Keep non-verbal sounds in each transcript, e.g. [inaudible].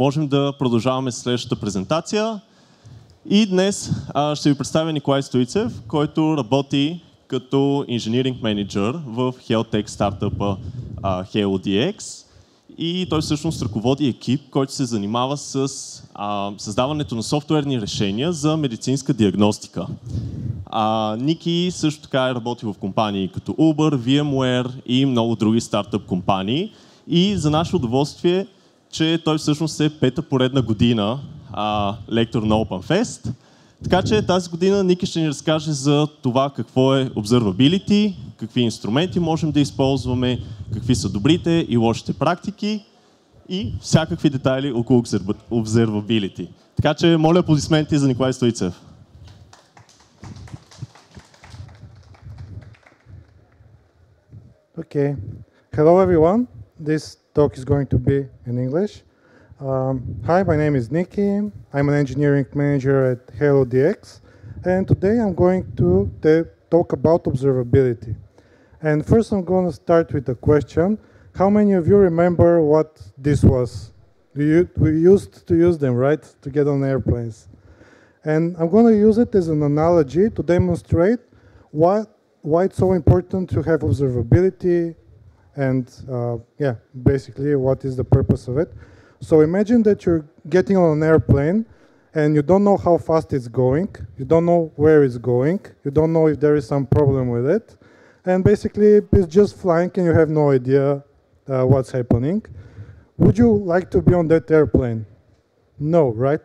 можем да продължаваме следващата презентация. И днес а, ще ви представя Николай Стоицев, който работи като инженеринг менеджер в HealthTech стартъпа HealthDX. И той всъщност ръководи екип, който се занимава с а, създаването на софтуерни решения за медицинска диагностика. А, Ники също така е работил в компании като Uber, VMware и много други стартъп компании. И за наше удоволствие, че той всъщност е пета поредна година а, лектор на OpenFest. Така че тази година Ники ще ни разкаже за това какво е Observability, какви инструменти можем да използваме, какви са добрите и лошите практики и всякакви детайли около Observability. Така че моля аплодисменти за Николай Стоицев. Okay. Hello, everyone. This talk is going to be in English. Um, hi, my name is Nikki. I'm an engineering manager at HaloDX. And today I'm going to talk about observability. And first I'm going to start with a question. How many of you remember what this was? We used to use them, right, to get on airplanes. And I'm going to use it as an analogy to demonstrate what why it's so important to have observability and uh, yeah, basically what is the purpose of it. So imagine that you're getting on an airplane and you don't know how fast it's going, you don't know where it's going, you don't know if there is some problem with it, and basically it's just flying and you have no idea uh, what's happening. Would you like to be on that airplane? No, right?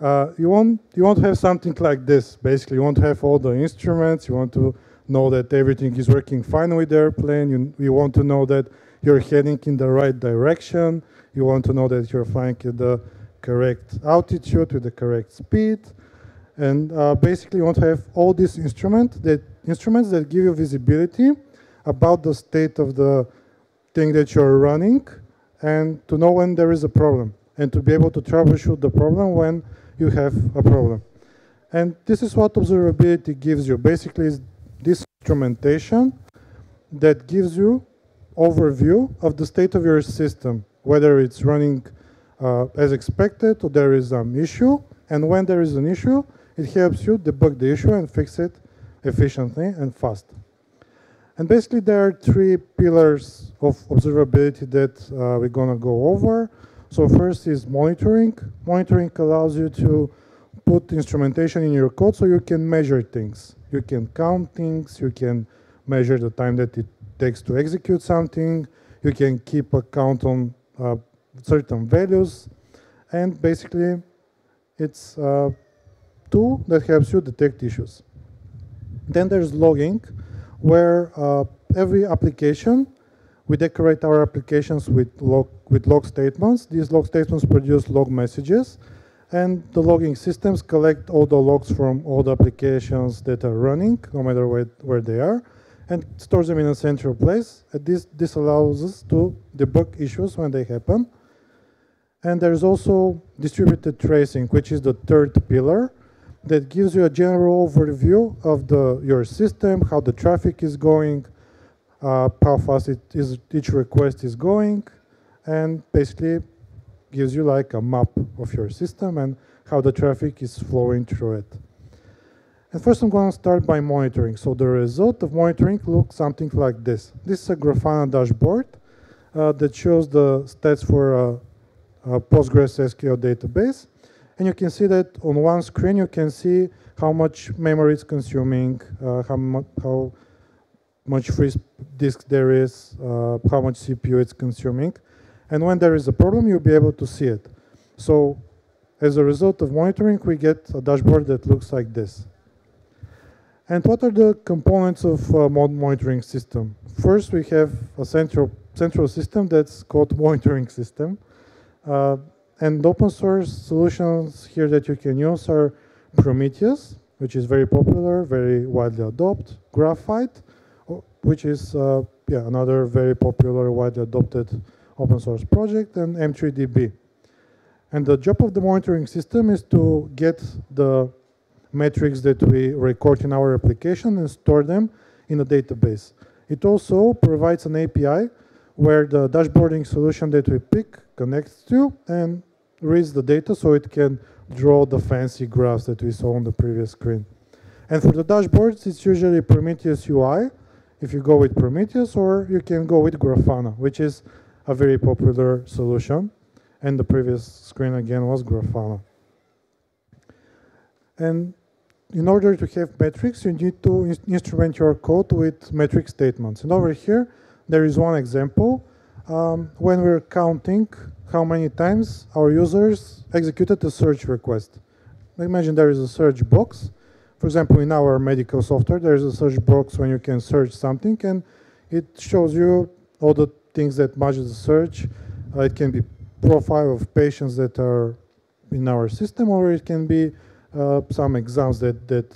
Uh, you won't you won't have something like this. Basically, you won't have all the instruments. You want to know that everything is working fine with the airplane. You, you want to know that you're heading in the right direction. You want to know that you're flying at the correct altitude with the correct speed. And uh, basically you want to have all these instruments that, instruments that give you visibility about the state of the thing that you're running and to know when there is a problem and to be able to troubleshoot the problem when you have a problem. And this is what observability gives you. Basically, this instrumentation that gives you overview of the state of your system, whether it's running uh, as expected or there is some issue. And when there is an issue, it helps you debug the issue and fix it efficiently and fast. And basically, there are three pillars of observability that uh, we're going to go over. So first is monitoring. Monitoring allows you to put instrumentation in your code so you can measure things. You can count things, you can measure the time that it takes to execute something, you can keep a count on uh, certain values, and basically it's a tool that helps you detect issues. Then there's logging, where uh, every application, we decorate our applications with log, with log statements. These log statements produce log messages, and the logging systems collect all the logs from all the applications that are running, no matter where, where they are, and stores them in a central place. And this, this allows us to debug issues when they happen. And there's also distributed tracing, which is the third pillar that gives you a general overview of the, your system, how the traffic is going, uh, how fast it is, each request is going, and basically gives you like a map of your system and how the traffic is flowing through it. And first I'm going to start by monitoring. So the result of monitoring looks something like this. This is a Grafana dashboard uh, that shows the stats for a, a Postgres SQL database. And you can see that on one screen you can see how much memory it's consuming, uh, how, mu how much free disk there is, uh, how much CPU it's consuming. And when there is a problem, you'll be able to see it. So as a result of monitoring, we get a dashboard that looks like this. And what are the components of a mod monitoring system? First, we have a central, central system that's called [laughs] monitoring system. Uh, and open source solutions here that you can use are Prometheus, which is very popular, very widely adopted, Graphite, which is uh, yeah, another very popular, widely adopted open source project, and M3DB. And the job of the monitoring system is to get the metrics that we record in our application and store them in a database. It also provides an API where the dashboarding solution that we pick connects to and reads the data so it can draw the fancy graphs that we saw on the previous screen. And for the dashboards, it's usually Prometheus UI, if you go with Prometheus, or you can go with Grafana, which is a very popular solution. And the previous screen again was Grafana. And in order to have metrics, you need to in instrument your code with metric statements. And over here, there is one example. Um, when we're counting how many times our users executed a search request. Imagine there is a search box. For example, in our medical software, there is a search box when you can search something, and it shows you all the things that match the search. Uh, it can be profile of patients that are in our system, or it can be uh, some exams that, that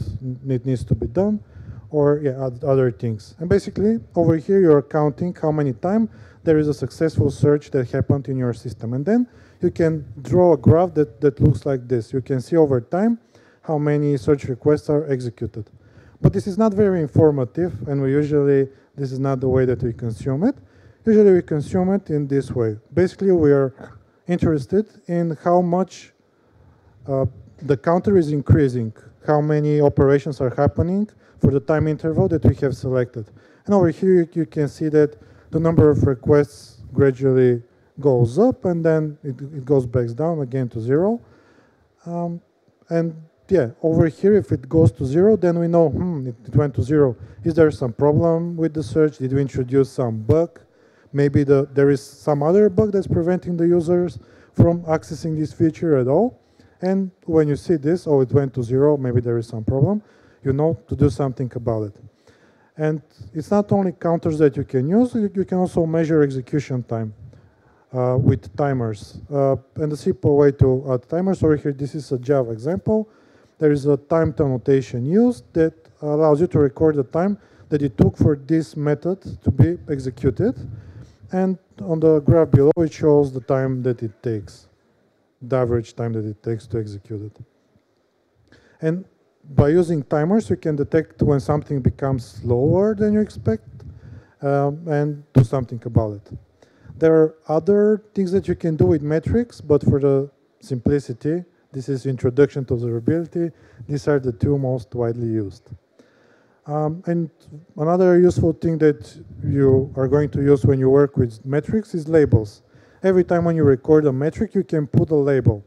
it needs to be done, or yeah, other things. And basically, over here, you're counting how many times there is a successful search that happened in your system. And then you can draw a graph that, that looks like this. You can see over time how many search requests are executed. But this is not very informative, and we usually, this is not the way that we consume it. Usually we consume it in this way. Basically, we are interested in how much uh, the counter is increasing, how many operations are happening for the time interval that we have selected. And over here, you can see that the number of requests gradually goes up and then it, it goes back down again to zero. Um, and yeah, over here, if it goes to zero, then we know, hmm, it, it, went to zero. Is there some problem with the search? Did we introduce some bug? Maybe the, there is some other bug that's preventing the users from accessing this feature at all. And when you see this, oh, it went to zero, maybe there is some problem, you know to do something about it. And it's not only counters that you can use, you can also measure execution time uh, with timers. Uh, and the simple way to add timers over here, this is a Java example. There is a time annotation used that allows you to record the time that it took for this method to be executed. And on the graph below, it shows the time that it takes, the average time that it takes to execute it. And by using timers, you can detect when something becomes slower than you expect um, and do something about it. There are other things that you can do with metrics, but for the simplicity, this is introduction to observability. These are the two most widely used. Um, and another useful thing that you are going to use when you work with metrics is labels. Every time when you record a metric, you can put a label.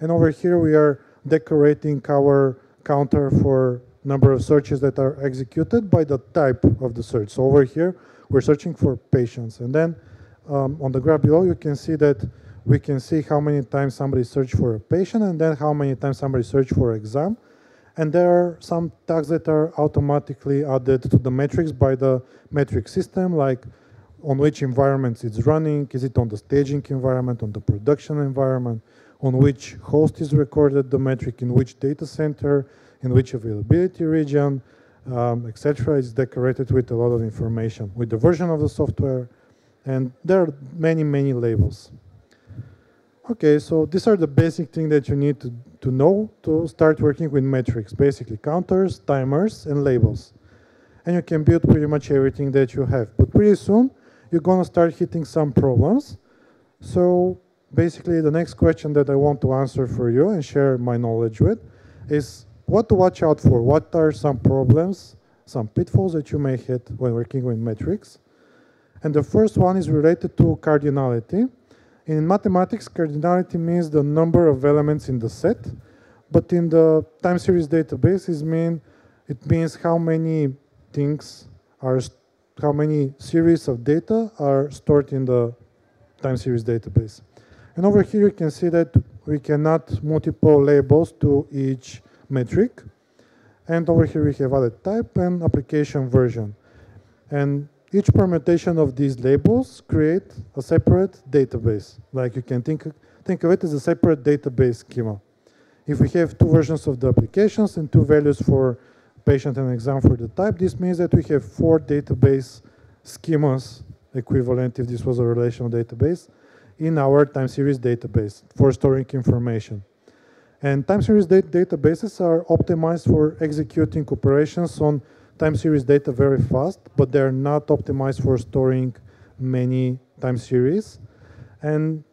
And over here we are decorating our counter for number of searches that are executed by the type of the search. So over here, we're searching for patients. And then um, on the graph below, you can see that we can see how many times somebody searched for a patient and then how many times somebody searched for exam. And there are some tags that are automatically added to the metrics by the metric system, like on which environments it's running, is it on the staging environment, on the production environment, on which host is recorded the metric, in which data center, in which availability region, um, etc. is decorated with a lot of information, with the version of the software, and there are many, many labels. Okay, so these are the basic things that you need to, to know to start working with metrics, basically counters, timers, and labels. And you can build pretty much everything that you have. But pretty soon, you're gonna start hitting some problems. So basically the next question that I want to answer for you and share my knowledge with is what to watch out for. What are some problems, some pitfalls that you may hit when working with metrics? And the first one is related to cardinality. In mathematics, cardinality means the number of elements in the set, but in the time series databases mean it means how many things are how many series of data are stored in the time series database. And over here you can see that we cannot multiple labels to each metric. And over here we have other type and application version. And each permutation of these labels create a separate database. Like you can think, think of it as a separate database schema. If we have two versions of the applications and two values for patient and exam for the type, this means that we have four database schemas equivalent if this was a relational database in our time series database for storing information. And time series databases are optimized for executing operations on time series data very fast, but they're not optimized for storing many time series. And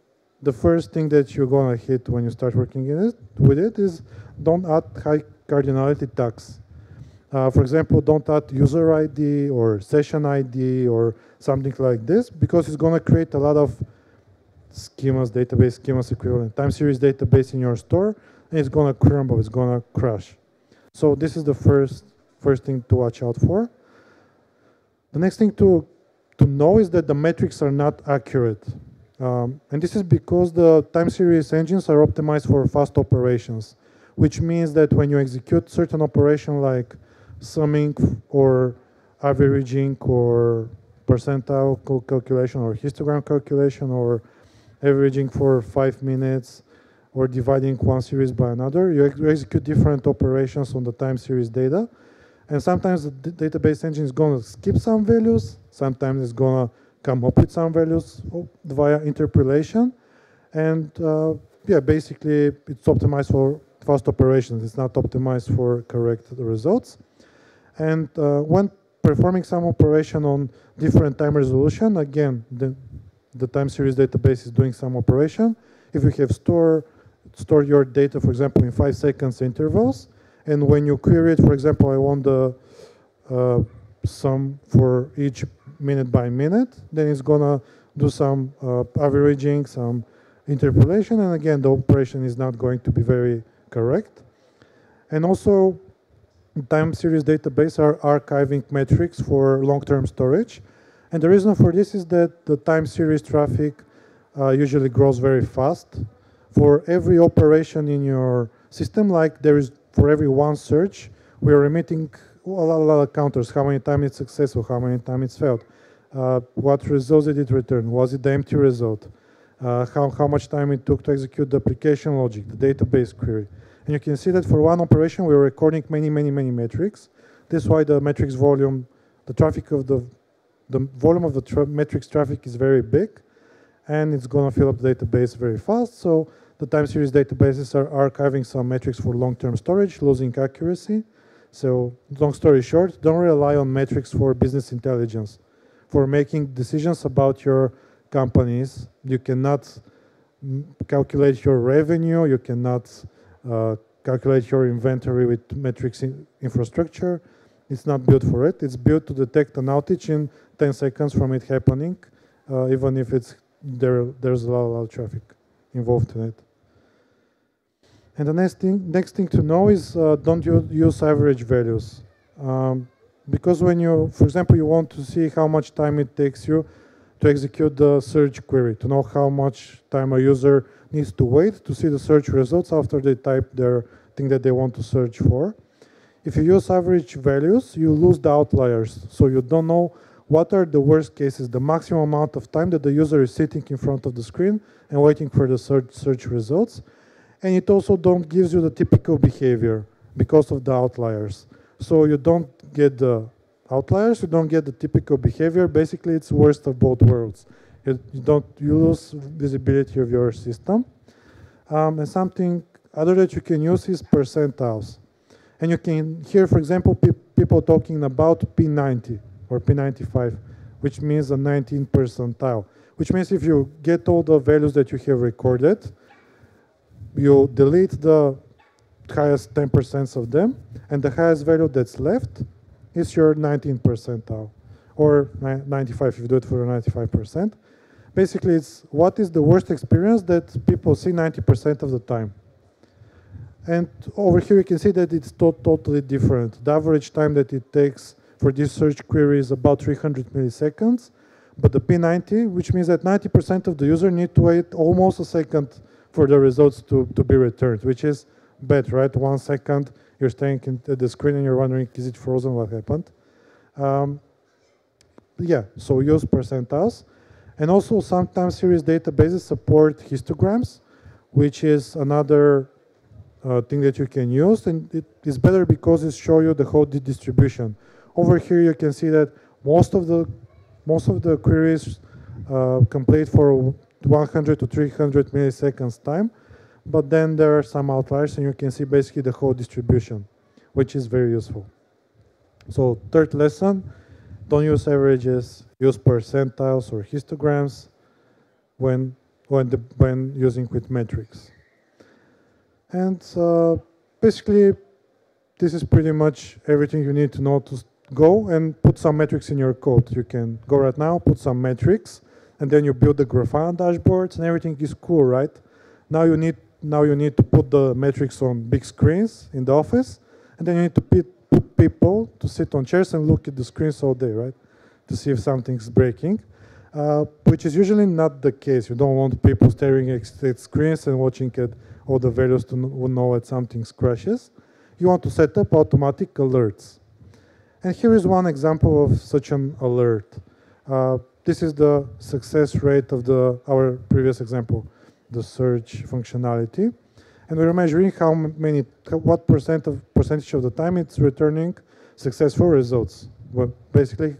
the first thing that you're gonna hit when you start working in it, with it is don't add high cardinality tags. Uh, for example, don't add user ID or session ID or something like this because it's gonna create a lot of schemas, database schemas equivalent, time series database in your store, and it's gonna crumble, it's gonna crash. So this is the first first thing to watch out for. The next thing to to know is that the metrics are not accurate. Um, and this is because the time series engines are optimized for fast operations, which means that when you execute certain operation like summing or averaging or percentile calculation or histogram calculation or averaging for five minutes or dividing one series by another, you, ex you execute different operations on the time series data. And sometimes the database engine is going to skip some values, sometimes it's going to come up with some values via interpolation. And uh, yeah, basically it's optimized for fast operations. It's not optimized for correct results. And uh, when performing some operation on different time resolution, again, the, the time series database is doing some operation. If you have store, store your data, for example, in five seconds intervals, and when you query it, for example, I want the uh, sum for each minute by minute, then it's gonna do some uh, averaging, some interpolation, and again, the operation is not going to be very correct. And also, time series database are archiving metrics for long-term storage. And the reason for this is that the time series traffic uh, usually grows very fast. For every operation in your system, like there is for every one search, we are emitting a lot, a lot of counters, how many times it's successful, how many times it's failed, uh, what results did it return, was it the empty result, uh, how, how much time it took to execute the application logic, the database query. And you can see that for one operation, we're recording many, many, many metrics. This is why the metrics volume, the traffic of the, the volume of the tra metrics traffic is very big, and it's gonna fill up the database very fast. So the time series databases are archiving some metrics for long-term storage, losing accuracy. So long story short, don't rely on metrics for business intelligence. For making decisions about your companies, you cannot calculate your revenue, you cannot uh, calculate your inventory with metrics in infrastructure. It's not built for it. It's built to detect an outage in 10 seconds from it happening, uh, even if it's there. There's a lot of traffic involved in it. And the next thing, next thing to know is uh, don't you use average values. Um, because when you, for example, you want to see how much time it takes you to execute the search query, to know how much time a user needs to wait to see the search results after they type their thing that they want to search for. If you use average values, you lose the outliers. So you don't know what are the worst cases, the maximum amount of time that the user is sitting in front of the screen and waiting for the search, search results and it also don't gives you the typical behavior because of the outliers. So you don't get the outliers, you don't get the typical behavior. Basically, it's worst of both worlds. You, you don't you lose visibility of your system. Um, and something other that you can use is percentiles. And you can hear, for example, pe people talking about P90 or P95, which means a 19 percentile. Which means if you get all the values that you have recorded, you delete the highest 10% of them, and the highest value that's left is your 19 percentile, or 95 if you do it for 95%. Basically, it's what is the worst experience that people see 90% of the time. And over here you can see that it's to totally different. The average time that it takes for this search query is about 300 milliseconds, but the P90, which means that 90% of the user need to wait almost a second for the results to, to be returned, which is bad, right? One second, you're staying at the screen and you're wondering, is it frozen, what happened? Um, yeah, so use percentiles. And also sometimes series databases support histograms, which is another uh, thing that you can use. And it is better because it shows you the whole distribution. Over here you can see that most of the most of the queries uh, complete for 100 to 300 milliseconds time. But then there are some outliers and you can see basically the whole distribution, which is very useful. So third lesson, don't use averages, use percentiles or histograms when when, the, when using with metrics. And uh, basically, this is pretty much everything you need to know to go and put some metrics in your code. You can go right now, put some metrics, and then you build the Grafana dashboards, and everything is cool, right? Now you need now you need to put the metrics on big screens in the office, and then you need to put people to sit on chairs and look at the screens all day, right? To see if something's breaking, uh, which is usually not the case. You don't want people staring at screens and watching at all the values to know that something crashes. You want to set up automatic alerts. And here is one example of such an alert. Uh, this is the success rate of the our previous example, the search functionality. And we're measuring how many, what percent of percentage of the time it's returning successful results. Well, basically,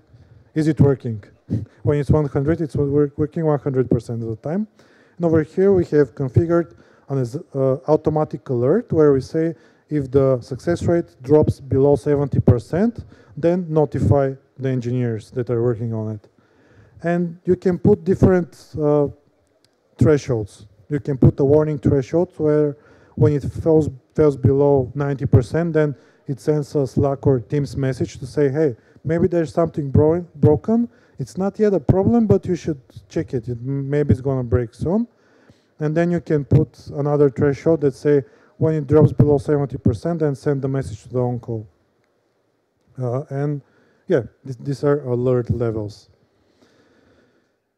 is it working? [laughs] when it's 100, it's working 100% of the time. And over here, we have configured an uh, automatic alert where we say if the success rate drops below 70%, then notify the engineers that are working on it. And you can put different uh, thresholds. You can put a warning threshold where when it falls, falls below 90%, then it sends a Slack or Teams message to say, hey, maybe there's something bro broken. It's not yet a problem, but you should check it. it maybe it's going to break soon. And then you can put another threshold that say, when it drops below 70%, then send the message to the on-call. Uh, and yeah, th these are alert levels.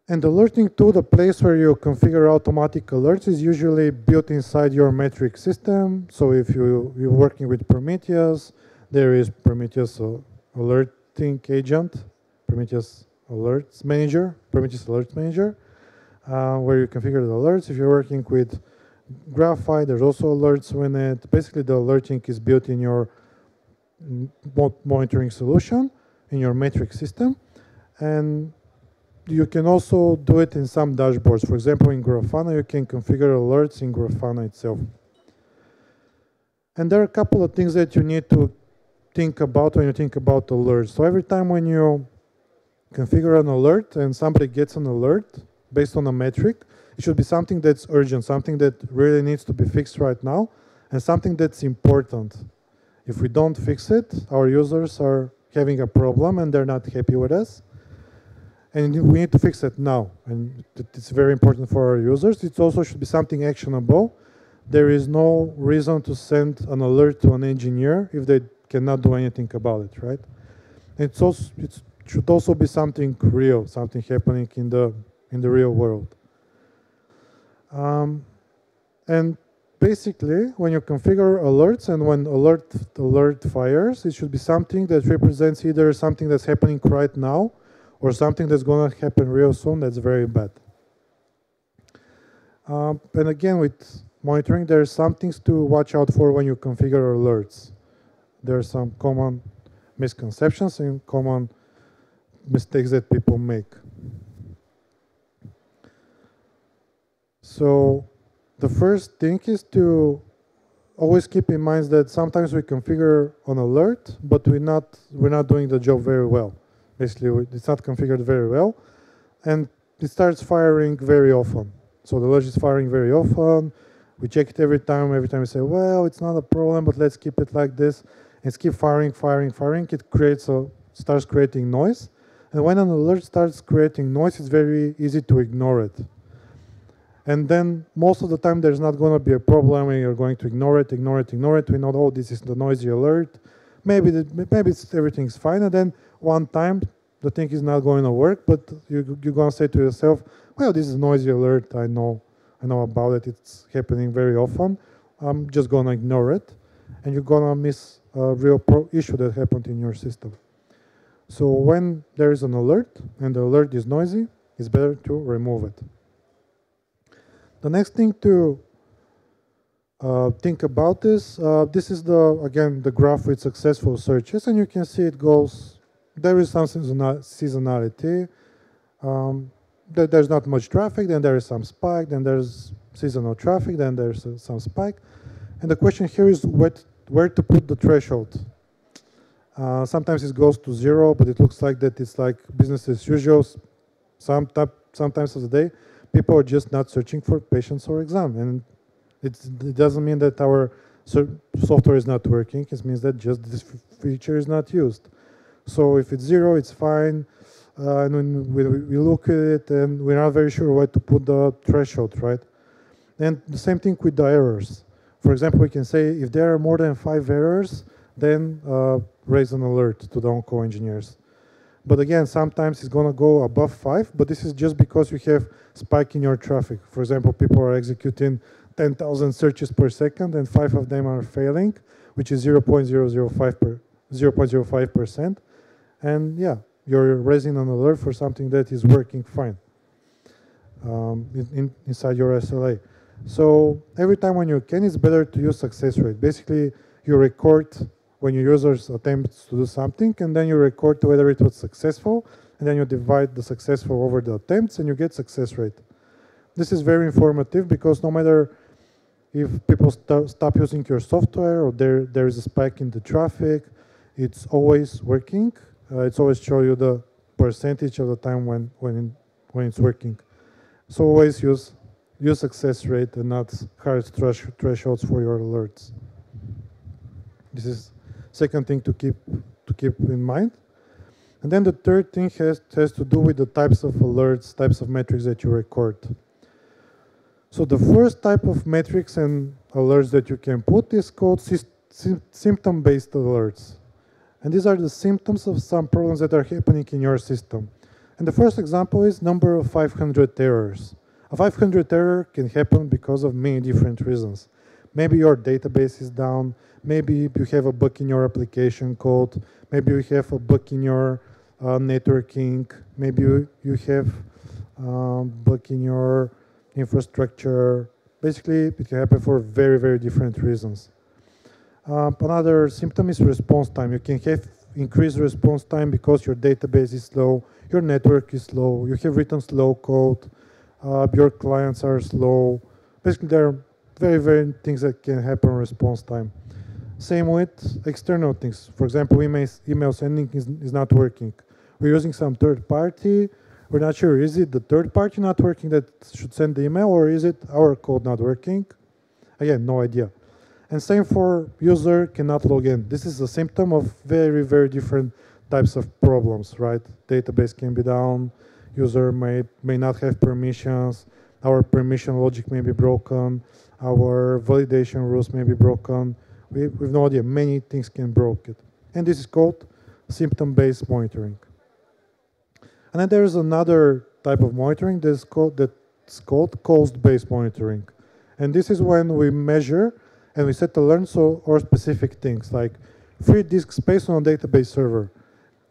And alerting to the place where you configure automatic alerts is usually built inside your metric system. So if you, you're working with Prometheus, there is Prometheus alerting agent, Prometheus alerts manager, Prometheus alerts manager, uh, where you configure the alerts. If you're working with Graphite, there's also alerts when it, basically the alerting is built in your monitoring solution, in your metric system. And you can also do it in some dashboards. For example, in Grafana, you can configure alerts in Grafana itself. And there are a couple of things that you need to think about when you think about alerts. So every time when you configure an alert and somebody gets an alert based on a metric, it should be something that's urgent, something that really needs to be fixed right now, and something that's important. If we don't fix it, our users are having a problem and they're not happy with us and we need to fix it now. And it's very important for our users. It also should be something actionable. There is no reason to send an alert to an engineer if they cannot do anything about it, right? It's also, it should also be something real, something happening in the in the real world. Um, and basically, when you configure alerts and when alert alert fires, it should be something that represents either something that's happening right now or something that's going to happen real soon that's very bad. Um, and again, with monitoring, there are some things to watch out for when you configure alerts. There are some common misconceptions and common mistakes that people make. So the first thing is to always keep in mind that sometimes we configure an alert, but we're not, we're not doing the job very well. Basically, it's not configured very well. And it starts firing very often. So the logic is firing very often. We check it every time. Every time we say, well, it's not a problem, but let's keep it like this. And keep firing, firing, firing. It creates a, starts creating noise. And when an alert starts creating noise, it's very easy to ignore it. And then most of the time, there's not going to be a problem and you're going to ignore it, ignore it, ignore it. We know, oh, this is the noisy alert. Maybe, the, maybe everything's fine. And then one time the thing is not going to work, but you, you're going to say to yourself, well, this is noisy alert. I know, I know about it. It's happening very often. I'm just going to ignore it. And you're going to miss a real issue that happened in your system. So when there is an alert and the alert is noisy, it's better to remove it. The next thing to uh, think about this, uh, this is the, again, the graph with successful searches, and you can see it goes there is some seasonality. Um, there's not much traffic, then there is some spike, then there's seasonal traffic, then there's uh, some spike. And the question here is what, where to put the threshold. Uh, sometimes it goes to zero, but it looks like that it's like business as usual. Some sometimes of the day, people are just not searching for patients or exam. And it doesn't mean that our software is not working. It means that just this feature is not used. So if it's zero, it's fine. Uh, and when we, we look at it and we're not very sure where to put the threshold, right? And the same thing with the errors. For example, we can say if there are more than five errors, then uh, raise an alert to the on-call engineers. But again, sometimes it's gonna go above five, but this is just because you have spike in your traffic. For example, people are executing 10,000 searches per second and five of them are failing, which is 0.005 per 0.05%. And yeah, you're raising an alert for something that is working fine um, in, inside your SLA. So every time when you can, it's better to use success rate. Basically, you record when your users attempts to do something, and then you record whether it was successful, and then you divide the successful over the attempts, and you get success rate. This is very informative because no matter if people st stop using your software or there, there is a spike in the traffic, it's always working. Uh, it's always show you the percentage of the time when, when, when it's working. So always use, use success rate and not hard thresh thresholds for your alerts. This is second thing to keep to keep in mind. And then the third thing has, has to do with the types of alerts, types of metrics that you record. So the first type of metrics and alerts that you can put is called symptom-based alerts. And these are the symptoms of some problems that are happening in your system. And the first example is number of 500 errors. A 500 error can happen because of many different reasons. Maybe your database is down, maybe you have a bug in your application code, maybe you have a bug in your uh, networking, maybe you, you have um, bug in your infrastructure. Basically, it can happen for very, very different reasons. Uh, another symptom is response time. You can have increased response time because your database is slow, your network is slow, you have written slow code, uh, your clients are slow. Basically, there are very, very things that can happen response time. Same with external things. For example, email, email sending is, is not working. We're using some third party. We're not sure, is it the third party not working that should send the email or is it our code not working? Again, no idea. And same for user cannot log in. This is a symptom of very, very different types of problems, right? Database can be down, user may, may not have permissions, our permission logic may be broken, our validation rules may be broken, we, we have no idea. Many things can broke it. And this is called symptom-based monitoring. And then there's another type of monitoring that's called, that's called cause-based monitoring. And this is when we measure and we set alerts so, or specific things like free disk space on a database server.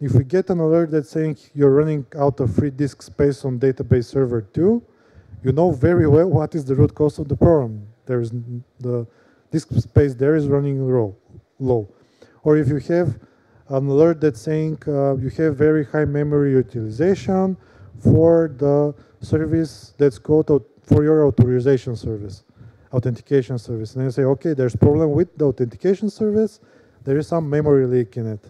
If we get an alert that's saying you're running out of free disk space on database server 2, you know very well what is the root cause of the problem. There's the disk space there is running low. low. Or if you have an alert that's saying uh, you have very high memory utilization for the service that's called for your authorization service, authentication service. And you say, okay, there's problem with the authentication service. There is some memory leak in it.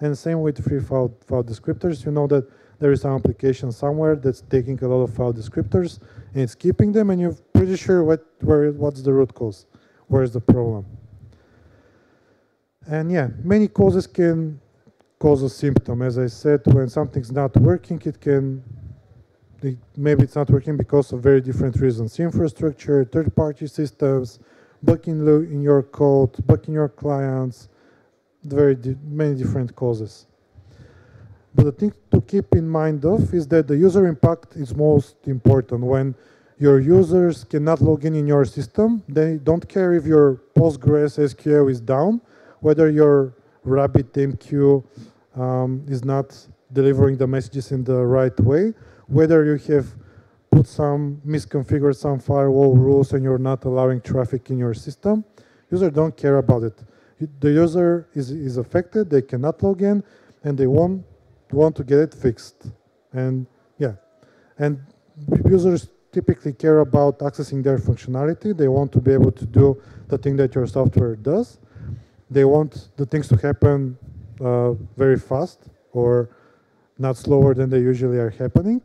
And same with free file, file descriptors. You know that there is some application somewhere that's taking a lot of file descriptors and it's keeping them and you're pretty sure what, where, what's the root cause where's the problem? And yeah, many causes can cause a symptom. As I said, when something's not working, it can, maybe it's not working because of very different reasons. Infrastructure, third-party systems, bug in, in your code, bug your clients, very di many different causes. But the thing to keep in mind of is that the user impact is most important when your users cannot log in in your system. They don't care if your Postgres SQL is down, whether your RabbitMQ um, is not delivering the messages in the right way, whether you have put some, misconfigured some firewall rules and you're not allowing traffic in your system. Users don't care about it. The user is, is affected, they cannot log in, and they want, want to get it fixed. And yeah, and users typically care about accessing their functionality. They want to be able to do the thing that your software does. They want the things to happen uh, very fast or not slower than they usually are happening.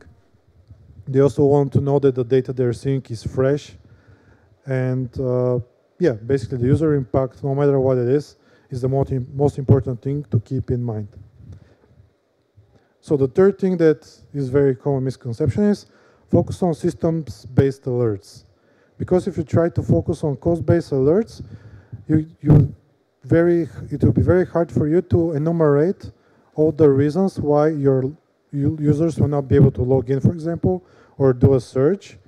They also want to know that the data they're seeing is fresh. And uh, yeah, basically the user impact, no matter what it is, is the most, most important thing to keep in mind. So the third thing that is very common misconception is focus on symptoms-based alerts. Because if you try to focus on cause-based alerts, you, you very, it will be very hard for you to enumerate all the reasons why your users will not be able to log in, for example, or do a search.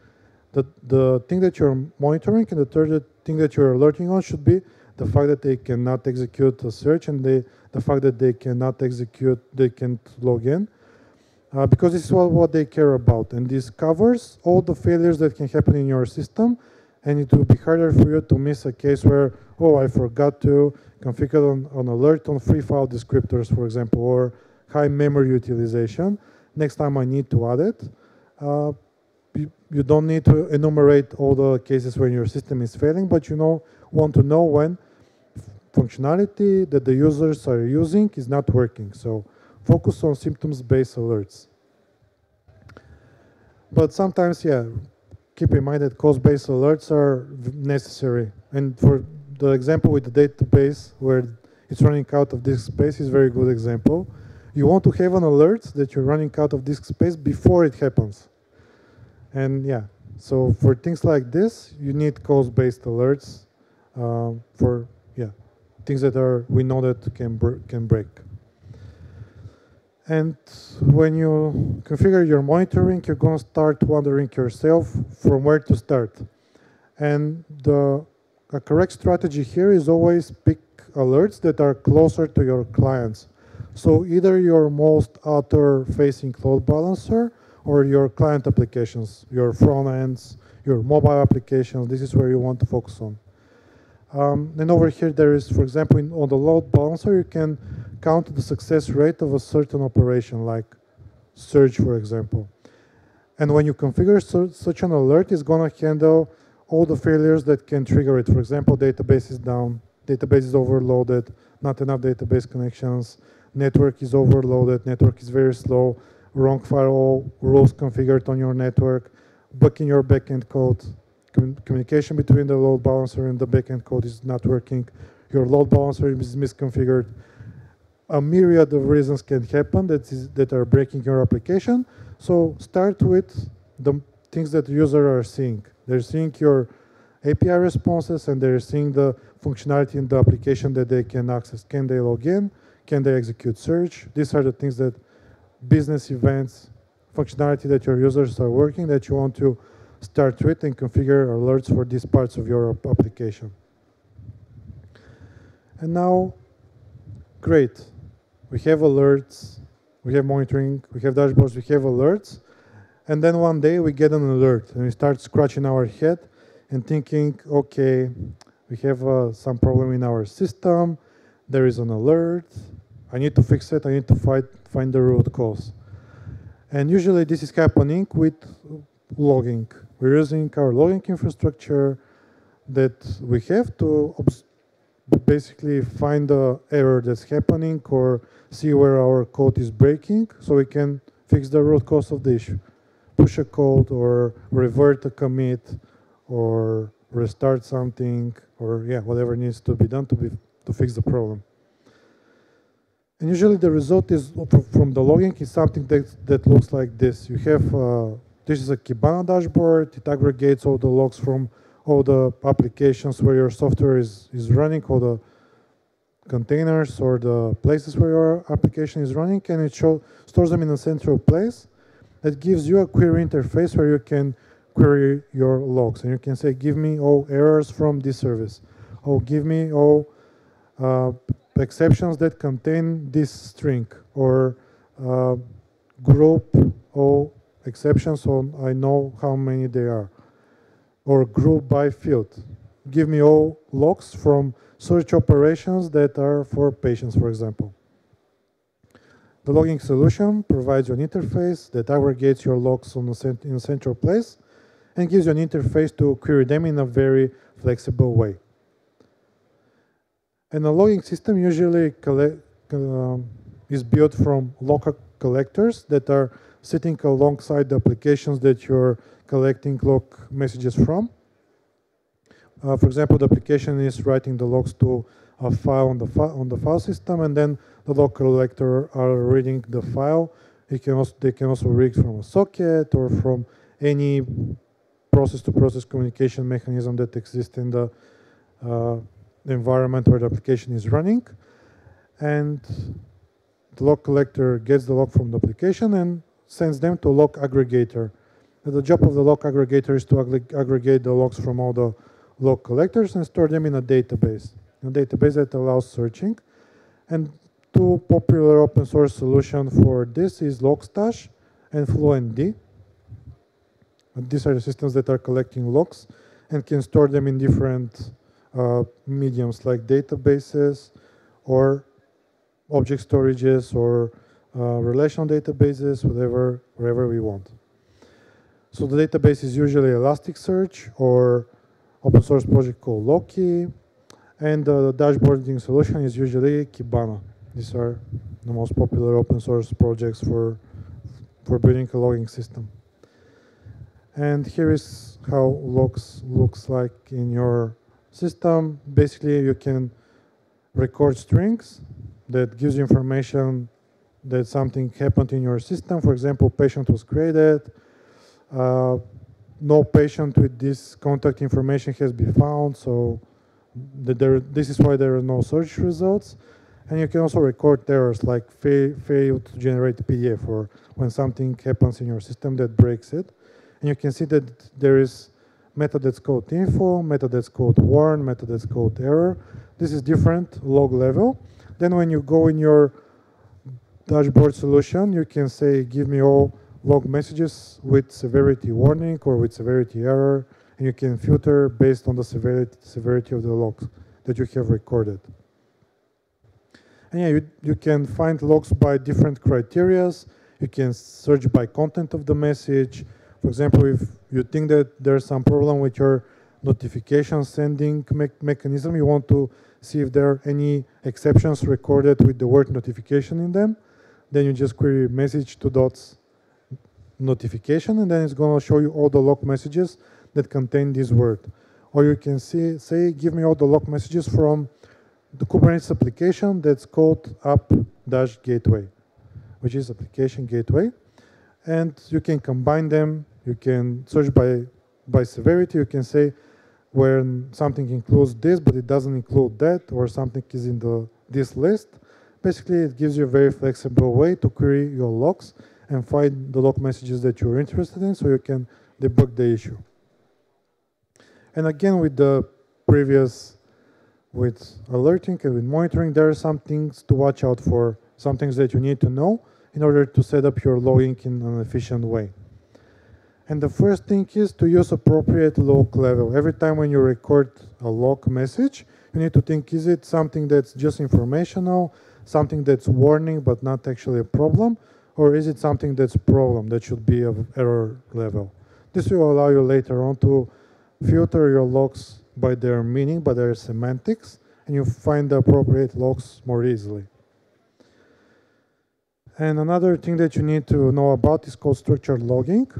The, the thing that you're monitoring and the third thing that you're alerting on should be the fact that they cannot execute a search and they, the fact that they cannot execute, they can't log in. Uh, because this is what, what they care about. And this covers all the failures that can happen in your system. And it will be harder for you to miss a case where, oh, I forgot to configure an, an alert on free file descriptors, for example, or high memory utilization. Next time I need to add it. Uh, you, you don't need to enumerate all the cases when your system is failing, but you know want to know when functionality that the users are using is not working. So focus on symptoms-based alerts. But sometimes, yeah, keep in mind that cause-based alerts are necessary. And for the example with the database where it's running out of disk space is a very good example. You want to have an alert that you're running out of disk space before it happens. And yeah, so for things like this, you need cause-based alerts uh, for yeah things that are we know that can can break. And when you configure your monitoring, you're going to start wondering yourself from where to start. And the correct strategy here is always pick alerts that are closer to your clients. So either your most outer-facing load balancer or your client applications, your front ends, your mobile applications. This is where you want to focus on. Um, and over here, there is, for example, in, on the load balancer, you can count the success rate of a certain operation, like search, for example. And when you configure su such an alert, it's going to handle all the failures that can trigger it. For example, database is down, database is overloaded, not enough database connections, network is overloaded, network is very slow, wrong firewall rules configured on your network, bug in your backend code, communication between the load balancer and the backend code is not working, your load balancer is misconfigured. A myriad of reasons can happen that, is, that are breaking your application. So start with the things that users are seeing. They're seeing your API responses and they're seeing the functionality in the application that they can access. Can they log in? Can they execute search? These are the things that business events, functionality that your users are working that you want to start with and configure alerts for these parts of your application. And now, great. We have alerts, we have monitoring, we have dashboards, we have alerts. And then one day we get an alert and we start scratching our head and thinking, okay, we have uh, some problem in our system, there is an alert, I need to fix it, I need to find, find the root cause. And usually this is happening with logging. We're using our logging infrastructure that we have to basically find the error that's happening or see where our code is breaking so we can fix the root cause of the issue. Push a code or revert a commit or restart something or yeah, whatever needs to be done to, be, to fix the problem. And usually the result is from the logging is something that, that looks like this. You have uh, this is a Kibana dashboard. It aggregates all the logs from all the applications where your software is, is running, all the containers or the places where your application is running, and it show, stores them in a central place that gives you a query interface where you can query your logs. And you can say, give me all errors from this service, or give me all exceptions that contain this string, or uh, group all exceptions so I know how many they are. Or group by field. Give me all logs from search operations that are for patients, for example. The logging solution provides you an interface that aggregates your logs on a in a central place and gives you an interface to query them in a very flexible way. And a logging system usually um, is built from local collectors that are sitting alongside the applications that you're collecting log messages from. Uh, for example, the application is writing the logs to a file on the, fi on the file system, and then the log collector are reading the file. It can also, they can also read from a socket or from any process-to-process -process communication mechanism that exists in the uh, environment where the application is running. And the log collector gets the log from the application and sends them to log aggregator. And the job of the log aggregator is to aggregate the logs from all the log collectors and store them in a database, a database that allows searching. And two popular open source solutions for this is Logstash and FluentD. These are the systems that are collecting logs and can store them in different uh, mediums like databases or object storages or uh, relational databases, whatever, wherever we want. So the database is usually Elasticsearch or open source project called Loki, and the dashboarding solution is usually Kibana. These are the most popular open source projects for, for building a logging system. And here is how logs looks like in your system. Basically, you can record strings that gives you information that something happened in your system. For example, patient was created, uh, no patient with this contact information has been found, so there, this is why there are no search results. And you can also record errors like fail, fail to generate PDF or when something happens in your system that breaks it. And you can see that there is method that's called info, method that's called warn, method that's called error. This is different log level. Then when you go in your dashboard solution, you can say, give me all log messages with severity warning or with severity error, and you can filter based on the severity, severity of the logs that you have recorded. And yeah, you, you can find logs by different criterias. You can search by content of the message. For example, if you think that there's some problem with your notification sending me mechanism, you want to see if there are any exceptions recorded with the word notification in them, then you just query message to dots notification, and then it's going to show you all the log messages that contain this word. Or you can see, say, give me all the log messages from the Kubernetes application that's called app-gateway, which is application gateway. And you can combine them. You can search by, by severity. You can say when something includes this, but it doesn't include that, or something is in the this list. Basically, it gives you a very flexible way to query your logs and find the log messages that you're interested in so you can debug the issue. And again, with the previous, with alerting and with monitoring, there are some things to watch out for, some things that you need to know in order to set up your logging in an efficient way. And the first thing is to use appropriate log level. Every time when you record a log message, you need to think, is it something that's just informational, something that's warning but not actually a problem, or is it something that's problem that should be of error level? This will allow you later on to filter your logs by their meaning, by their semantics, and you find the appropriate logs more easily. And another thing that you need to know about is called structured logging.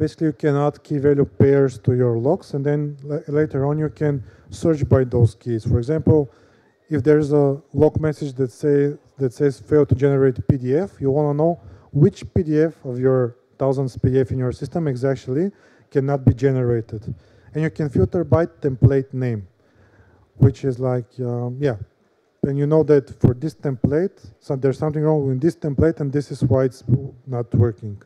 Basically, you can add key value pairs to your logs, and then later on you can search by those keys. For example, if there's a log message that say that says fail to generate PDF, you want to know which PDF of your thousands PDF in your system exactly cannot be generated. And you can filter by template name, which is like, um, yeah. And you know that for this template, so there's something wrong with this template and this is why it's not working.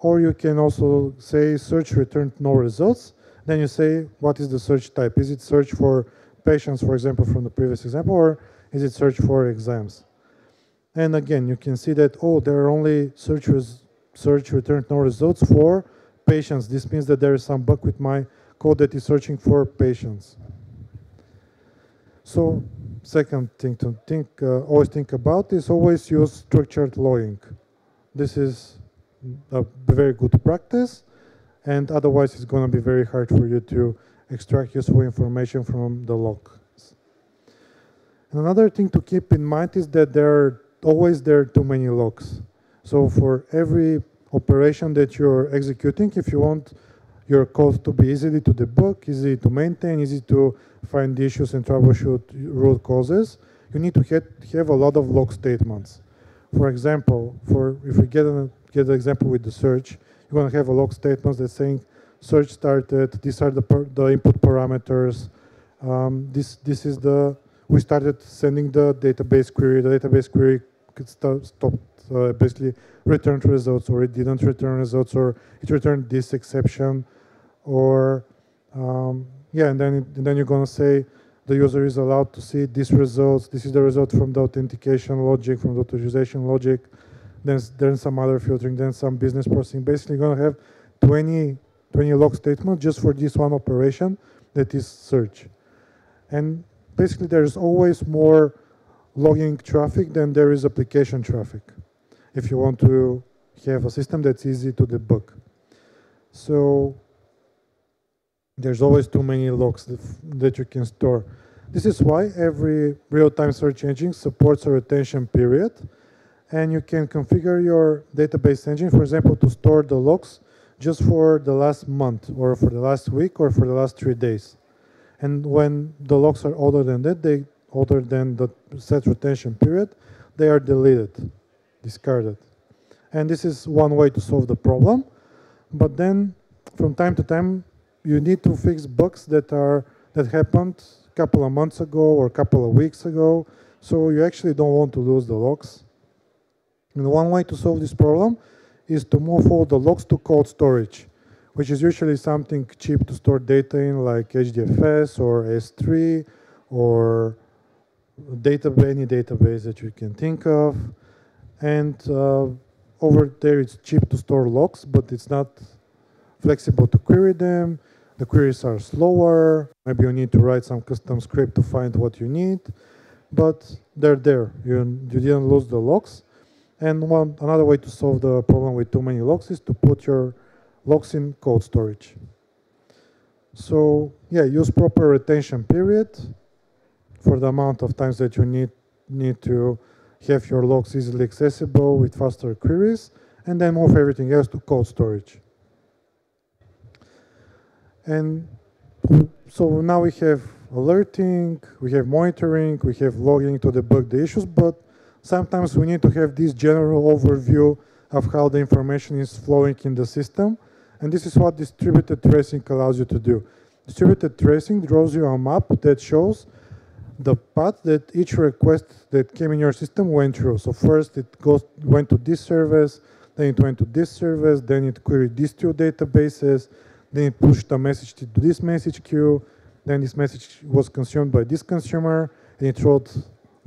Or you can also say search returned no results. Then you say, what is the search type? Is it search for patients, for example, from the previous example, or is it search for exams? And again, you can see that, oh, there are only search, search returned no results for patients. This means that there is some bug with my code that is searching for patients. So second thing to think, uh, always think about is always use structured logging. This is a very good practice, and otherwise it's going to be very hard for you to extract useful information from the log. And another thing to keep in mind is that there are always there are too many logs. So for every operation that you're executing, if you want your code to be easily to debug, easy to maintain, easy to find issues and troubleshoot root causes, you need to have, have a lot of log statements. For example, for if we get an, get an example with the search, you're going to have a log statements that's saying search started, these are the, the input parameters, um, this, this is the, we started sending the database query, the database query stopped, uh, basically returned results or it didn't return results or it returned this exception or um, yeah, and then, and then you're going to say the user is allowed to see these results. This is the result from the authentication logic, from the authorization logic. Then, then some other filtering, then some business processing. Basically, going to have 20, 20 log statements just for this one operation that is search. And basically, there's always more logging traffic than there is application traffic if you want to have a system that's easy to debug. So there's always too many logs that, that you can store. This is why every real-time search engine supports a retention period. And you can configure your database engine, for example, to store the logs just for the last month or for the last week or for the last three days. And when the logs are older than that, they older than the set retention period, they are deleted, discarded. And this is one way to solve the problem. But then from time to time, you need to fix bugs that are that happened a couple of months ago or a couple of weeks ago. So you actually don't want to lose the logs. And one way to solve this problem is to move all the logs to cold storage, which is usually something cheap to store data in like HDFS or S3 or any database that you can think of. And uh, over there it's cheap to store logs, but it's not flexible to query them. The queries are slower. Maybe you need to write some custom script to find what you need, but they're there. You, you didn't lose the logs. And one another way to solve the problem with too many logs is to put your logs in cold storage. So yeah, use proper retention period for the amount of times that you need need to have your logs easily accessible with faster queries, and then move everything else to cold storage. And so now we have alerting, we have monitoring, we have logging to debug the issues, but sometimes we need to have this general overview of how the information is flowing in the system. And this is what distributed tracing allows you to do. Distributed tracing draws you a map that shows the path that each request that came in your system went through. So first it goes went to this service, then it went to this service, then it queried these two databases, then it pushed a message to this message queue. Then this message was consumed by this consumer, and it wrote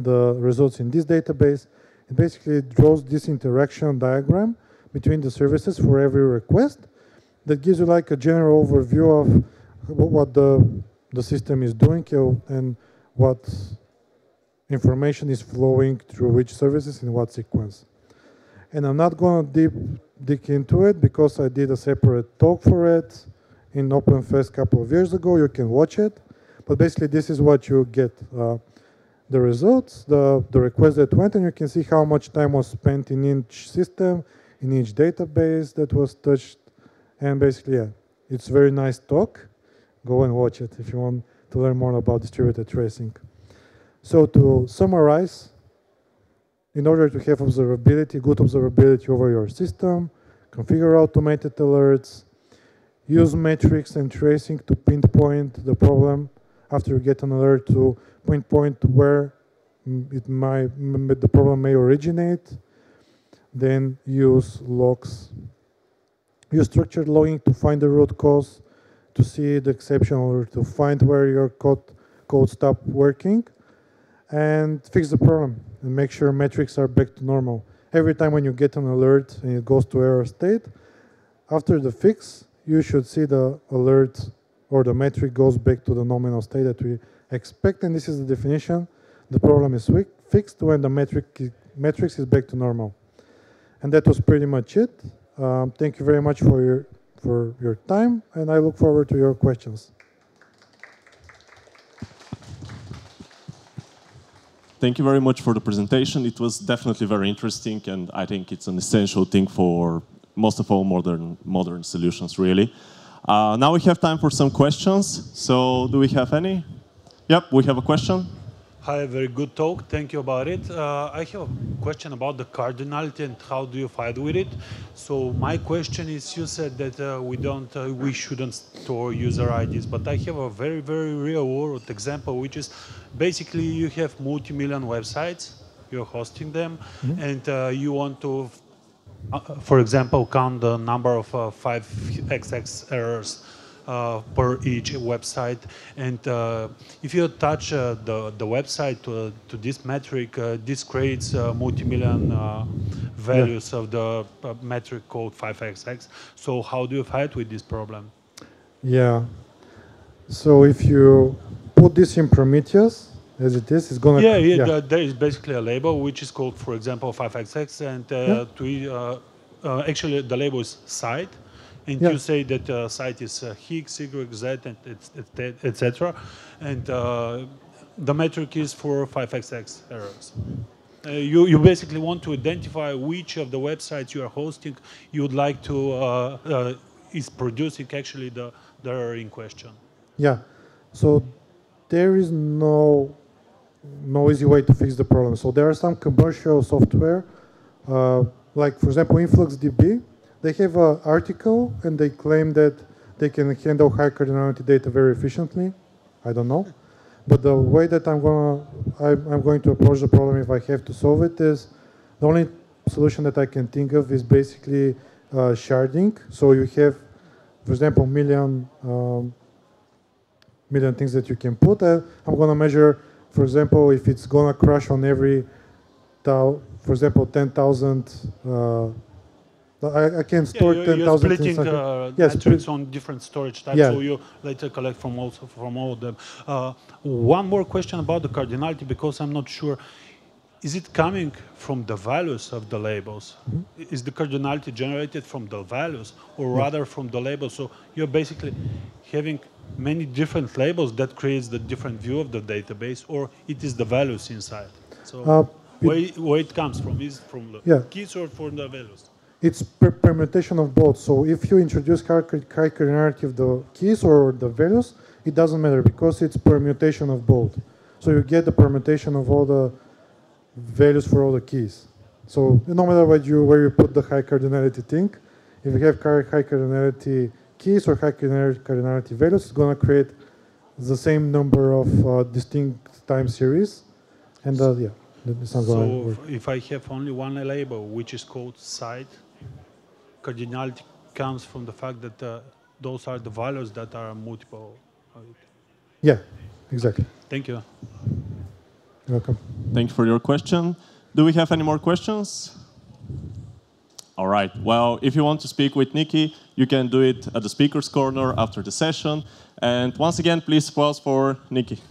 the results in this database. It basically draws this interaction diagram between the services for every request that gives you like a general overview of what the, the system is doing and what information is flowing through which services in what sequence. And I'm not going to deep dig into it because I did a separate talk for it in OpenFest a couple of years ago. You can watch it. But basically, this is what you get. Uh, the results, the, the request that went, and you can see how much time was spent in each system, in each database that was touched. And basically, yeah, it's very nice talk. Go and watch it if you want to learn more about distributed tracing. So to summarize, in order to have observability, good observability over your system, configure automated alerts, use metrics and tracing to pinpoint the problem after you get an alert to pinpoint where it might, the problem may originate. Then use logs. Use structured logging to find the root cause, to see the exception or to find where your code, code stopped working and fix the problem and make sure metrics are back to normal. Every time when you get an alert and it goes to error state, after the fix, you should see the alert or the metric goes back to the nominal state that we expect, and this is the definition. The problem is fixed when the metric metrics is back to normal. And that was pretty much it. Um, thank you very much for your for your time, and I look forward to your questions. thank you very much for the presentation. It was definitely very interesting, and I think it's an essential thing for most of all modern modern solutions, really. Uh, now we have time for some questions. So, do we have any? Yep, we have a question. Hi, very good talk. Thank you about it. Uh, I have a question about the cardinality and how do you fight with it. So my question is, you said that uh, we don't, uh, we shouldn't store user IDs, but I have a very, very real world example, which is basically you have multi-million websites, you're hosting them, mm -hmm. and uh, you want to, for example, count the number of 5xx uh, errors uh, per each website. And uh, if you attach uh, the, the website to, to this metric, this creates multi-million values yeah. of the metric called 5xx. So how do you fight with this problem? Yeah. So if you put this in Prometheus, as it is, it's going to... Yeah, yeah, yeah. there is basically a label which is called, for example, 5xx, and uh, yeah. to, uh, uh, actually the label is site, and yeah. you say that uh, site is uh, X, Y, Z, and etc. And uh, the metric is for 5xx errors. Uh, you, you basically want to identify which of the websites you are hosting you would like to uh, uh, is producing actually the, the error in question. Yeah, so there is no no easy way to fix the problem. So there are some commercial software, like for example InfluxDB, they have an article and they claim that they can handle high cardinality data very efficiently. I don't know. But the way that I'm gonna I'm going to approach the problem if I have to solve it is the only solution that I can think of is basically uh, sharding. So you have, for example, million um, million things that you can put. Uh, I'm gonna measure, for example, if it's gonna crash on every, for example, 10,000 uh, I, I can store yeah, 10,000 You're splitting uh, yes, metrics on different storage types, yeah. so you later collect from all, from all of them. Uh, one more question about the cardinality, because I'm not sure. Is it coming from the values of the labels? Mm -hmm. Is the cardinality generated from the values, or yeah. rather from the labels? So you're basically having many different labels that creates the different view of the database, or it is the values inside? So uh, where, where it comes from? Is it from the yeah. keys or from the values? it's per permutation of both. So if you introduce cardinality of the keys or the values, it doesn't matter because it's permutation of both. So you get the permutation of all the values for all the keys. So no matter what you where you put the high cardinality thing, if you have high cardinality keys or high cardinality values, it's going to create the same number of uh, distinct time series. And uh, yeah, so if I have only one label, which is called site, cardinality comes from the fact that uh, those are the values that are multiple. Yeah, exactly. Thank you. You're welcome. Thank you for your question. Do we have any more questions? All right. Well, if you want to speak with Nikki, you can do it at the speaker's corner after the session. And once again, please applause for Nikki.